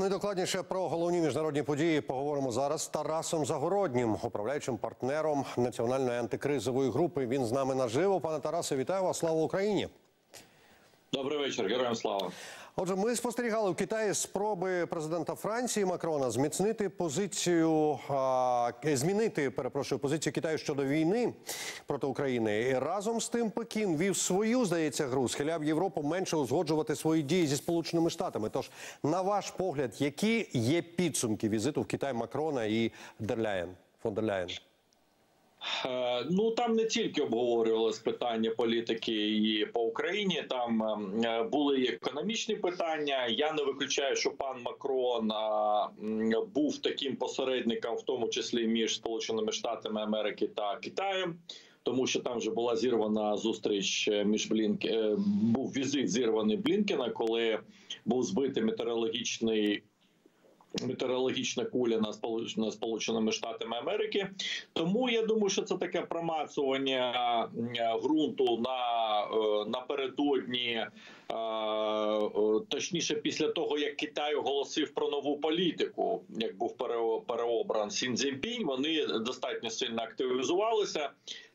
Ну і докладніше про головні міжнародні події поговоримо зараз з Тарасом Загороднім, управляючим партнером національної антикризової групи. Він з нами наживо. Пане Тарасе, вітаю вас! Слава Україні! Добрий вечір, героям слава. Отже, ми спостерігали в Китаї спроби президента Франції Макрона зміцнити позицію, а, змінити перепрошую позицію Китаю щодо війни проти України. І разом з тим Пекін вів свою, здається, гру, схиляв Європу менше узгоджувати свої дії зі Сполученими Штатами. Тож, на ваш погляд, які є підсумки візиту в Китай Макрона і Дерляєн фон дер Ляєн? Е, Ну там не тільки обговорювалось питання політики і по Україні. Там е, були і економічні питання. Я не виключаю, що пан Макрон був таким посередником, в тому числі між Сполученими Штатами Америки та Китаєм. Тому що там вже була зірвана зустріч е, між Блінк... е, був візит зірваний Блінкена, коли був збитий метеорологічний метеорологічна куля на сполученими сполученими штатами Америки. Тому я думаю, що це таке промацування е, ґрунту на е, напередодні, е, точніше, після того як Китай оголосив про нову політику, як був пере- переобран Сін Цзіньпінь, вони достатньо сильно активізувалися.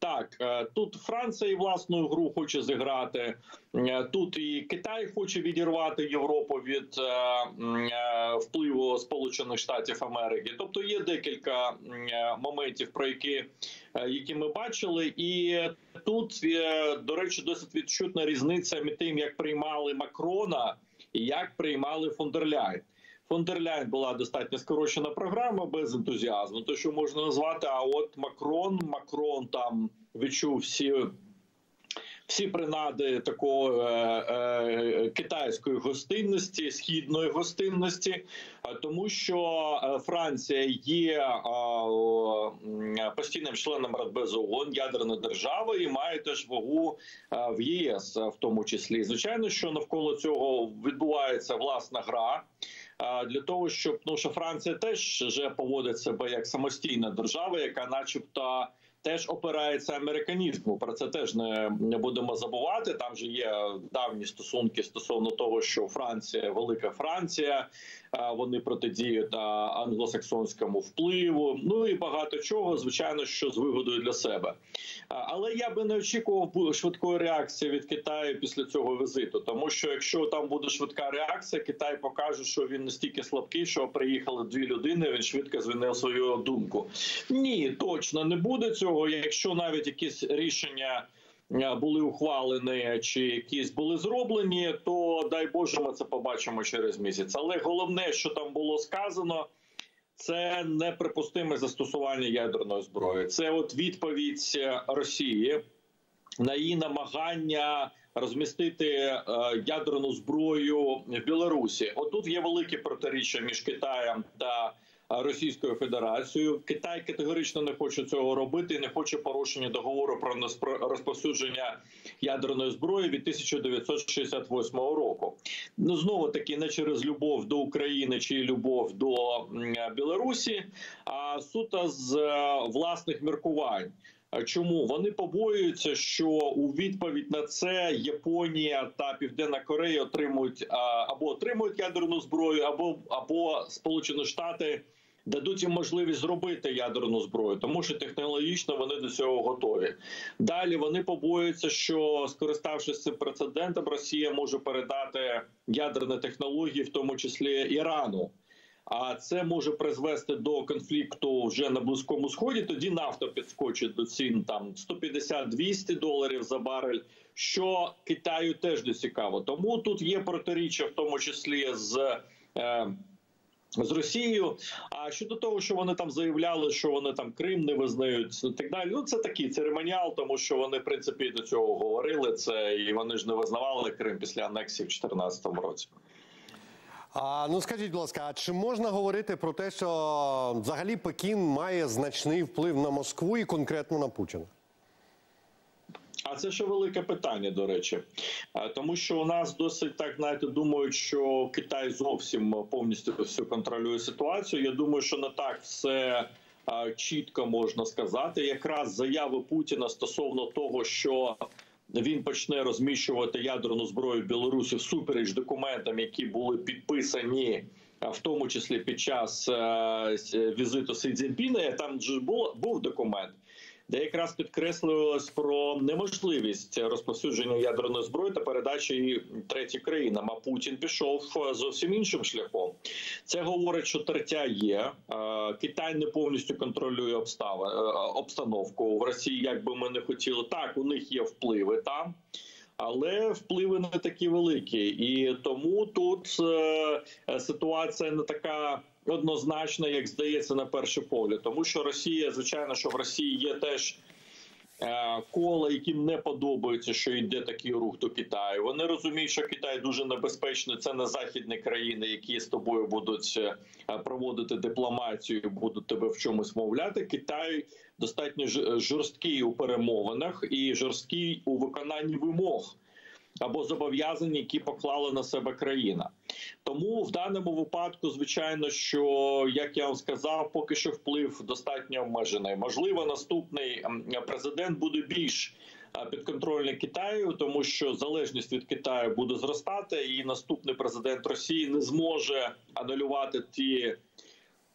Так, е, тут Франція і власну гру хоче зіграти. Е, Тут і Китай хоче відірвати Європу від е, впливу Сполучених Штатів Америки. Тобто є декілька моментів, про які, які ми бачили, і тут до речі, досить відчутна різниця між тим, як приймали Макрона і як приймали фон дер Ляйн. Фон дер Ляйн була достатньо скорочена програма без ентузіазму, то що можна назвати. А от Макрон, Макрон там відчув всі. Всі принади такої е, е, китайської гостинності, східної гостинності, тому що е, Франція є е, постійним членом Радбезу ООН, ядерна держава, і має теж вагу е, в ЄС, в тому числі. Звичайно, що навколо цього відбувається власна гра. Для того щоб ну що Франція теж вже поводить себе як самостійна держава, яка, начебто, теж опирається американізму. Про це теж не, будемо забувати. Там же є давні стосунки стосовно того, що Франція, велика Франція, вони протидіють англосаксонському впливу. Ну і багато чого, звичайно, що з вигодою для себе. Але я би не очікував швидкої реакції від Китаю після цього візиту, тому що якщо там буде швидка реакція, Китай покаже, що він настільки слабкий, що приїхали дві людини. Він швидко змінив свою думку. Ні, точно не буде цього. Якщо навіть якісь рішення. е, Були ухвалені чи якісь були зроблені, то дай Боже, ми це побачимо через місяць. Але головне, що там було сказано, це неприпустиме застосування ядерної зброї. Це от відповідь е, Росії на її намагання розмістити е, ядерну зброю в Білорусі. Отут є велике протиріччя між Китаєм та Російською Федерацією. Китай категорично не хоче цього робити, не хоче порушення договору про розповсюдження ядерної зброї від 1968 року. Ну знову таки не через любов до України чи любов до Білорусі, а суто з е, власних міркувань. Чому вони побоюються, що у відповідь на це Японія та Південна Корея отримують або отримують ядерну зброю, або або Сполучені Штати дадуть їм можливість зробити ядерну зброю, тому що технологічно вони до цього готові. Далі вони побоюються, що скориставшись цим прецедентом, Росія може передати ядерні технології, в тому числі Ірану. А це може призвести до конфлікту вже на близькому сході. Тоді нафта підскочить до цін там 150-200 доларів за барель, що Китаю теж не цікаво. Тому тут є протиріччя, в тому числі з. Е, з Росією, а щодо того, що вони там заявляли, що вони там Крим не визнають так далі. Ну це такий церемоніал, тому що вони в принципі до цього говорили це, і вони ж не визнавали Крим після анексії в 2014 році. А ну скажіть, будь ласка, а чи можна говорити про те, що взагалі Пекін має значний вплив на Москву і конкретно на Путіна? А це ще велике питання, до речі, тому що у нас досить так знаєте, думають, що Китай зовсім повністю всю контролює ситуацію. Я думаю, що не так все чітко можна сказати. Якраз заяви Путіна стосовно того, що він почне розміщувати ядерну зброю Білорусі всупереч документам, які були підписані в тому числі під час візиту Сі Цзіньпіна, там же був, був документ. Де якраз підкреслювалось про неможливість розповсюдження ядерної зброї та передачі її третім країнам. А Путін пішов зовсім іншим шляхом. Це говорить, що тертя є. Китай не повністю контролює обстави обстановку в Росії. Як би ми не хотіли, так у них є впливи там але впливи не такі великі, і тому тут е, ситуація не така. Однозначно, як здається, на перший погляд, тому що Росія, звичайно, що в Росії є теж е, кола, яким не подобається, що йде такий рух до Китаю. Вони розуміють, що Китай дуже небезпечний. Це не західні країни, які з тобою будуть е, проводити дипломатію, будуть тебе в чомусь мовляти. Китай достатньо жорсткий у перемовинах і жорсткий у виконанні вимог. Або зобов'язань, які поклала на себе країна, тому в даному випадку, звичайно, що як я вам сказав, поки що вплив достатньо обмежений. Можливо, наступний президент буде більш підконтрольний Китаю, тому що залежність від Китаю буде зростати, і наступний президент Росії не зможе анулювати ті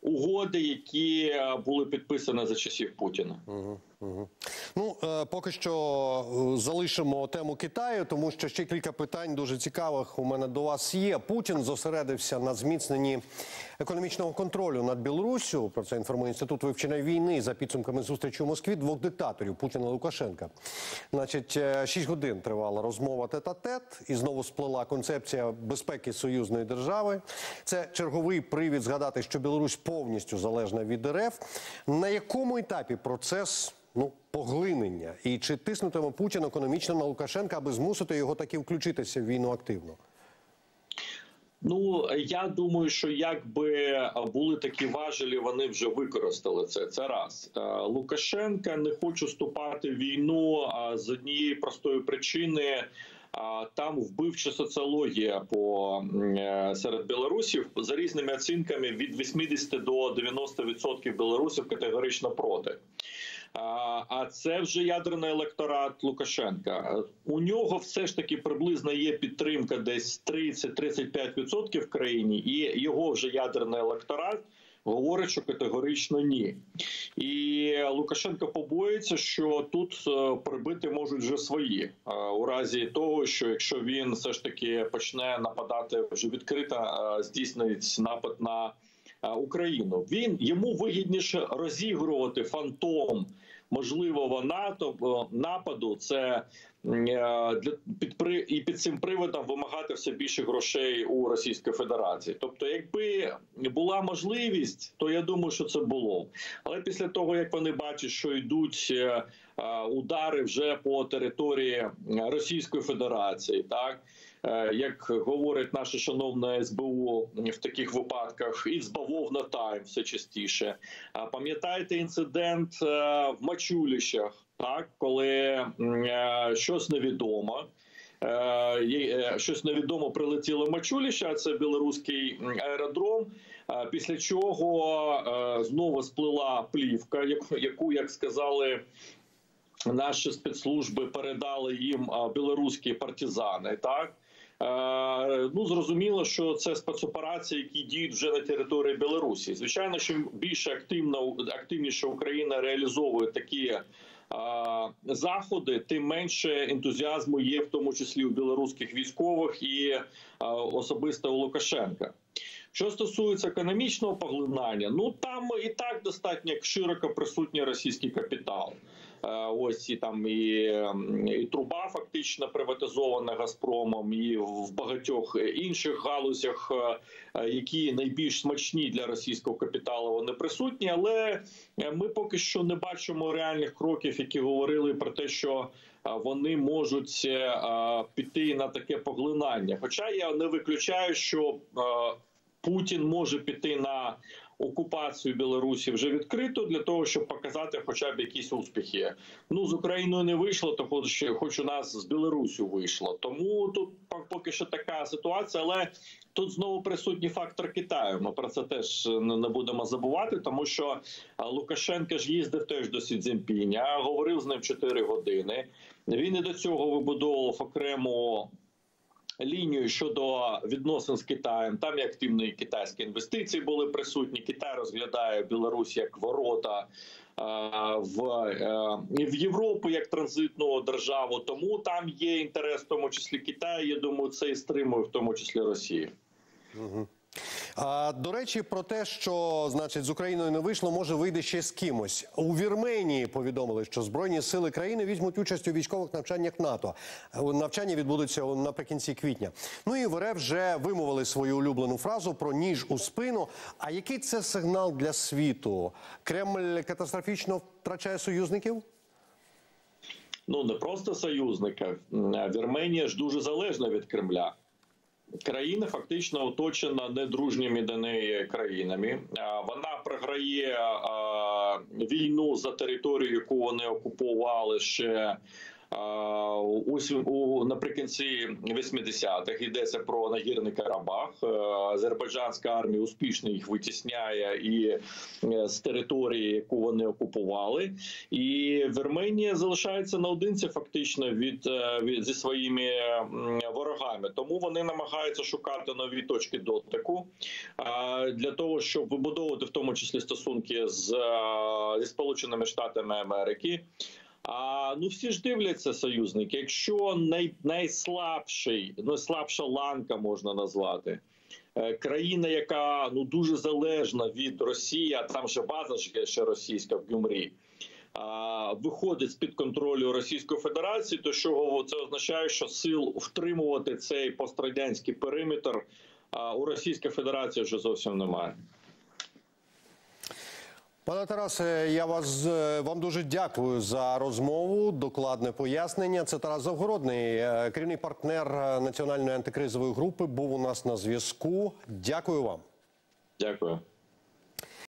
угоди, які е, були підписані за часів Путіна. Угу, Ну е, поки що е, залишимо тему Китаю, тому що ще кілька питань дуже цікавих у мене до вас є. Путін зосередився на зміцненні економічного контролю над Білоруссю. Про це інформує інститут вивчення війни за підсумками зустрічі у Москві двох диктаторів Путіна і Лукашенка. Значить, шість годин тривала розмова тет-а-тет, і знову сплила концепція безпеки союзної держави. Це черговий привід згадати, що Білорусь повністю залежна від РФ. На якому етапі процес ну поглинення? І чи тиснутиме Путін економічно на Лукашенка, аби змусити його таки включитися в війну активно? Ну я думаю, що якби були такі важелі, вони вже використали це. Це раз е, Лукашенка не хоче вступати в війну з однієї простої причини. Там вбивча соціологія по е, серед білорусів за різними оцінками від 80 до 90% білорусів категорично проти. А це вже ядерний електорат Лукашенка. У нього все ж таки приблизно є підтримка, десь 30-35% в країні, і його вже ядерний електорат говорить, що категорично ні. І Лукашенко побоїться, що тут е, прибити можуть вже свої е, у разі того, що якщо він все ж таки почне нападати вже відкрито, е, здійснить напад на Україну. Він йому вигідніше розігрувати фантом можливого НАТО нападу. Це для під і під цим приводом вимагати все більше грошей у Російської Федерації. Тобто, якби була можливість, то я думаю, що це було. Але після того як вони бачать, що йдуть е, удари вже по території Російської Федерації, так. Е, як говорить наше шановне СБУ в таких випадках, і збавовна тайм все частіше. Пам'ятаєте інцидент е, в Мачуліщах, так коли е, щось невідомо. Щось невідомо прилетіло Мачуліща, це білоруський аеродром. Після чого знову сплила плівка, яку як сказали наші спецслужби, передали їм білоруські партизани. Так ну зрозуміло, що це спецоперації, які діють вже на території Білорусі. Звичайно, що більше активно активніше Україна реалізовує такі. Е, заходи, тим менше ентузіазму є, в тому числі у білоруських військових і е, особисто у Лукашенка. Що стосується економічного поглинання, ну там і так достатньо широко присутній російський капітал. Е, ось і там і, ем, і труба фактично приватизована Газпромом, і в багатьох інших галузях, е, які найбільш смачні для російського капіталу, вони присутні. Але е, ми поки що не бачимо реальних кроків, які говорили про те, що вони можуть піти на таке поглинання. Хоча я не виключаю, що Путін може піти на окупацію Білорусі вже відкрито для того, щоб показати, хоча б якісь успіхи. Ну з Україною не вийшло, то хоч, хоч у нас з Білорусю вийшло. Тому тут поки що така ситуація, але тут знову присутній фактор Китаю. Ми про це теж не будемо забувати, тому що Лукашенко ж їздив теж до Сі Цзіньпіня, говорив з ним 4 години. Він і до цього вибудовував окрему лінію щодо відносин з Китаєм. Там і активні китайські інвестиції були присутні. Китай розглядає Білорусь як ворота. е, В, е, в Європу як транзитну державу, тому там є інтерес, в тому числі Китаю. Я думаю, це і стримує в тому числі Росію. А, до речі, про те, що значить з Україною не вийшло, може вийде ще з кимось. У Вірменії повідомили, що збройні сили країни візьмуть участь у військових навчаннях НАТО. Навчання відбудуться наприкінці квітня. Ну і в РФ вже вимовили свою улюблену фразу про ніж у спину. А який це сигнал для світу? Кремль катастрофічно втрачає союзників? ну не просто союзника. Вірменія ж дуже залежна від Кремля. Країна фактично оточена недружніми до неї країнами. Вона програє війну за територію, яку вони окупували ще. А, У, наприкінці 80-х йдеться про нагірний Карабах. Е, Азербайджанська армія успішно їх витісняє і е, з території, яку вони окупували. І Вірменія залишається наодинці фактично від, е, від зі своїми ворогами. Тому вони намагаються шукати нові точки дотику для того, щоб вибудовувати в тому числі стосунки з зі Сполученими Штатами Америки. А ну всі ж дивляться союзники. Якщо най, найслабший, найслабша ланка можна назвати. е, Країна, яка ну дуже залежна від Росії, а там ще база ще російська в Гюмрі, а, виходить з під контролю Російської Федерації, то що це означає, що сил втримувати цей пострадянський периметр а, у Російської Федерації вже зовсім немає. Пане Тарасе, я вас е, вам дуже дякую за розмову. Докладне пояснення. Це Тарас Завгородний, е, керівний партнер е, національної антикризової групи. Був у нас на зв'язку. Дякую вам. Дякую.